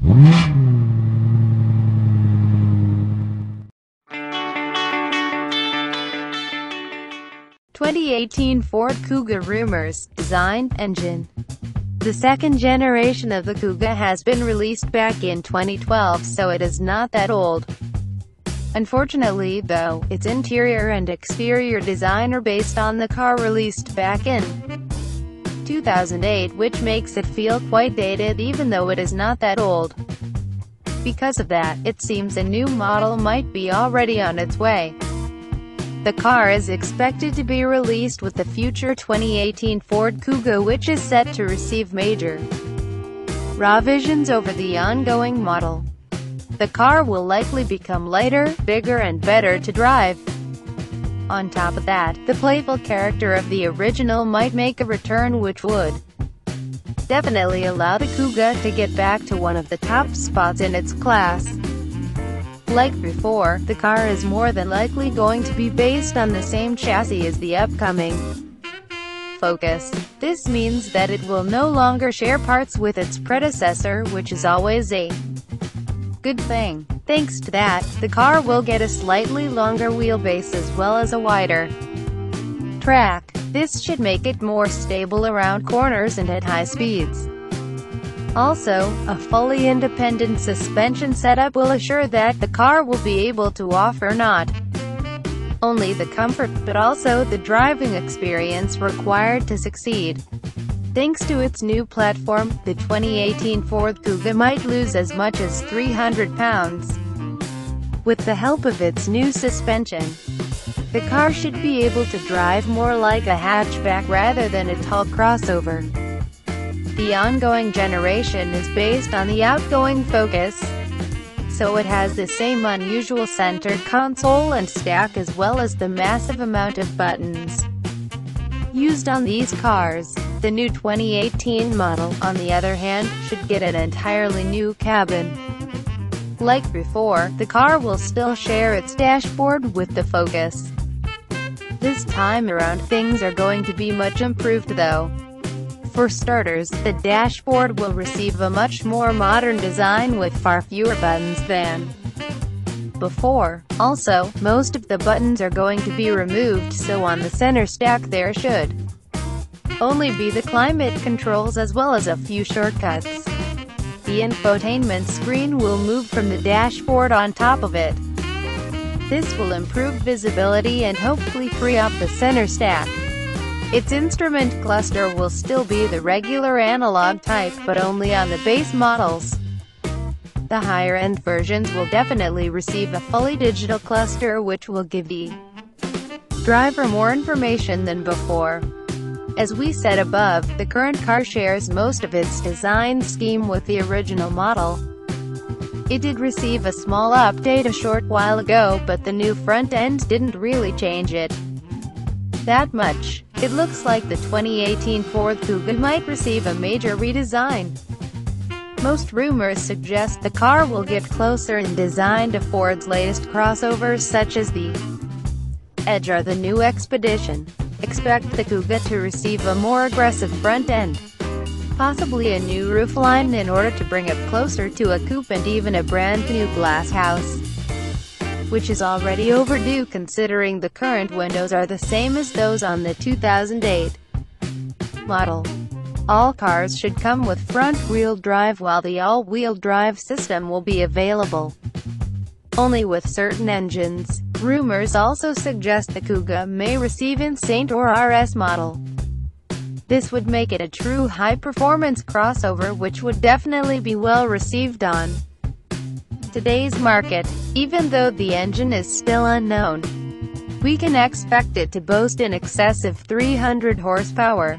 Twenty eighteen Ford Kuga rumors, design, engine. The second generation of the Kuga has been released back in 2012 so it is not that old. Unfortunately though, its interior and exterior design are based on the car released back in 2008 which makes it feel quite dated even though it is not that old. Because of that, it seems a new model might be already on its way. The car is expected to be released with the future 2018 Ford Kuga which is set to receive major revisions over the ongoing model. The car will likely become lighter, bigger and better to drive. On top of that, the playful character of the original might make a return which would definitely allow the Kuga to get back to one of the top spots in its class. Like before, the car is more than likely going to be based on the same chassis as the upcoming Focus. This means that it will no longer share parts with its predecessor, which is always a good thing. Thanks to that, the car will get a slightly longer wheelbase as well as a wider track. This should make it more stable around corners and at high speeds. Also, a fully independent suspension setup will assure that the car will be able to offer not only the comfort, but also the driving experience required to succeed. Thanks to its new platform, the 2018 Ford Kuga might lose as much as 300 pounds. With the help of its new suspension, the car should be able to drive more like a hatchback rather than a tall crossover. The ongoing generation is based on the outgoing Focus, so it has the same unusual centered console and stack as well as the massive amount of buttons used on these cars. The new 2018 model, on the other hand, should get an entirely new cabin. Like before, the car will still share its dashboard with the Focus. This time around things are going to be much improved though. For starters, the dashboard will receive a much more modern design with far fewer buttons than before. Also, most of the buttons are going to be removed so on the center stack there should only be the climate controls as well as a few shortcuts. The infotainment screen will move from the dashboard on top of it. This will improve visibility and hopefully free up the center stack. Its instrument cluster will still be the regular analog type, but only on the base models. The higher-end versions will definitely receive a fully digital cluster which will give the driver more information than before. As we said above, the current car shares most of its design scheme with the original model. It did receive a small update a short while ago but the new front end didn't really change it that much. It looks like the 2018 Ford Kuga might receive a major redesign. Most rumors suggest the car will get closer in design to Ford's latest crossovers such as the Edge or the new Expedition. Expect the Kuga to receive a more aggressive front end. Possibly a new roofline in order to bring it closer to a coupe and even a brand new glass house. Which is already overdue considering the current windows are the same as those on the 2008 model. All cars should come with front-wheel drive while the all-wheel drive system will be available only with certain engines. Rumors also suggest the Kuga may receive Insane or RS model. This would make it a true high-performance crossover which would definitely be well received on today's market, even though the engine is still unknown. We can expect it to boast in excess of 300 horsepower.